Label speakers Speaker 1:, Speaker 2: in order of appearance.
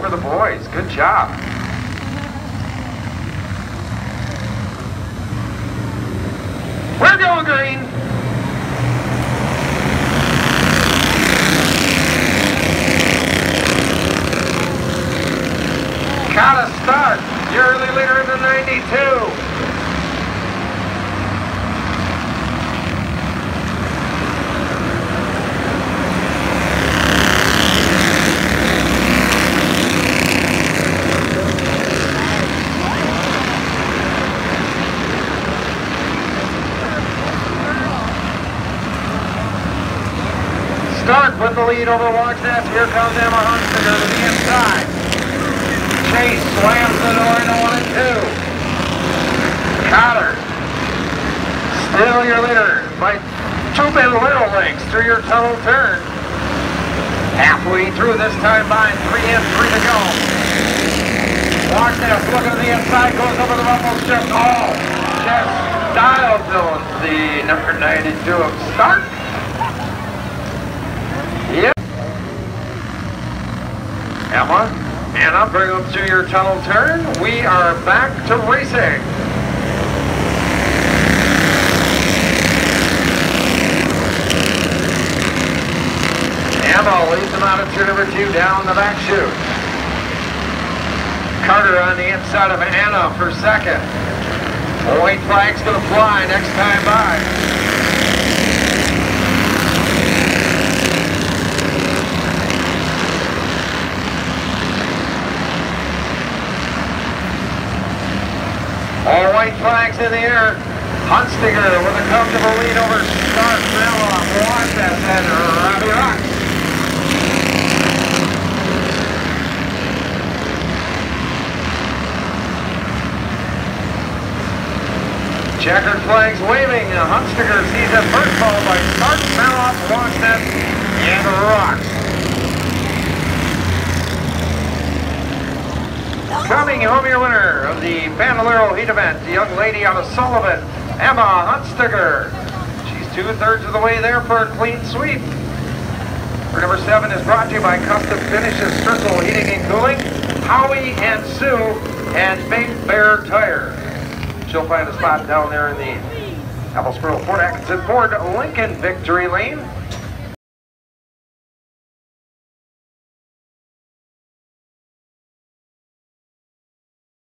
Speaker 1: for the boys. Good job. We're going green. Got a start. Your early leader in the 92. Start with the lead over Wagsness. Here comes Emma Hunsinger to the inside. Chase slams the door into one and two. Cotter. Still your leader by two little lengths through your tunnel turn. Halfway through this time by three in, three to go. Wagsness looking to the inside, goes over the ruffles, just, all. oh, just dialed the number 92 of Stark. Emma, and I'll bring them to your tunnel turn. We are back to racing. Emma leads them out of turn number two down the back chute. Carter on the inside of Anna for second. White flag's gonna fly next time by. All white flags in the air. Hunstinger with a comfortable lead over Stark. Watch that and Robbie Rock. Checkered flags waving. Hunstinger sees it first followed by Stark, Maloff, Washnet, and Rocks. Coming home your winner of the Bandolero Heat event, the young lady out of Sullivan, Emma Hunstiger. She's two-thirds of the way there for a clean sweep. For number seven is brought to you by Custom Finishes, Stritzel Heating and Cooling, Howie and Sue, and Big Bear Tire. She'll find a spot down there in the Apple Squirrel Fort Atkinson Ford Lincoln Victory Lane.